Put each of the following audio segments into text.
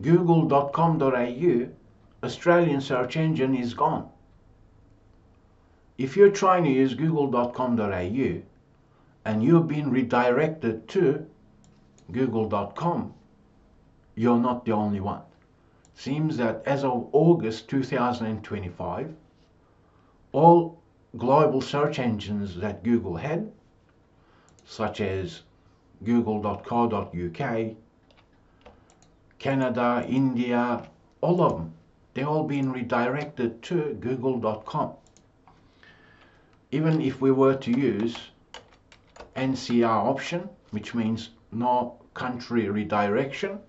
google.com.au Australian search engine is gone. If you're trying to use google.com.au and you've been redirected to google.com, you're not the only one. Seems that as of August 2025, all global search engines that Google had, such as google.co.uk, Canada, India, all of them, they all been redirected to google.com. Even if we were to use NCR option, which means no country redirection,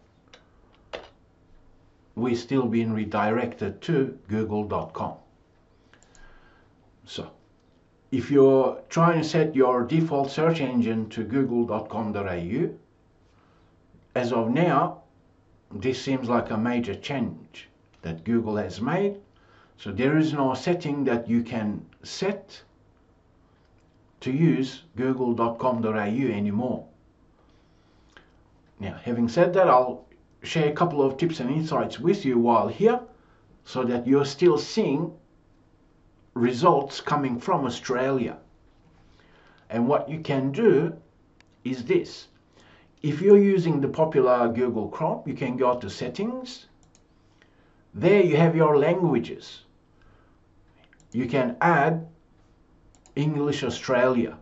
we're still being redirected to google.com. So if you're trying to set your default search engine to google.com.au, as of now, this seems like a major change that Google has made. So there is no setting that you can set to use google.com.au anymore. Now, having said that, I'll share a couple of tips and insights with you while here so that you're still seeing results coming from Australia. And what you can do is this. If you're using the popular Google Chrome, you can go to settings. There you have your languages. You can add English Australia.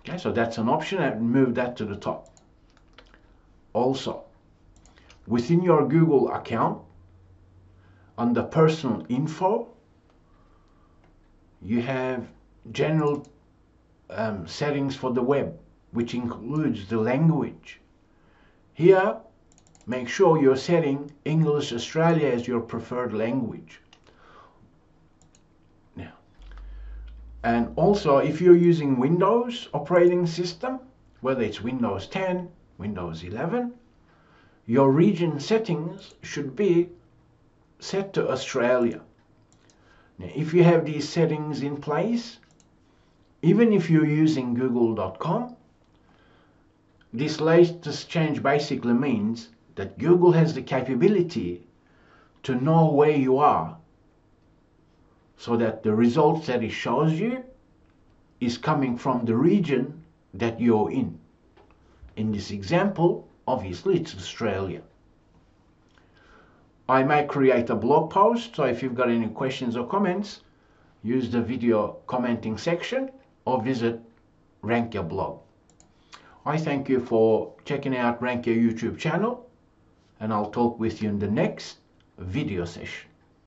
Okay, so that's an option and move that to the top. Also, within your Google account, under personal info, you have general um, settings for the web, which includes the language. Here, make sure you're setting English Australia as your preferred language. Now, and also if you're using Windows operating system, whether it's Windows 10, Windows 11, your region settings should be set to Australia. Now, if you have these settings in place, even if you're using google.com, this latest change basically means that Google has the capability to know where you are so that the results that it shows you is coming from the region that you're in. In this example, obviously it's Australia. I may create a blog post, so if you've got any questions or comments, use the video commenting section or visit RankYa blog. I thank you for checking out RankYa YouTube channel and I'll talk with you in the next video session.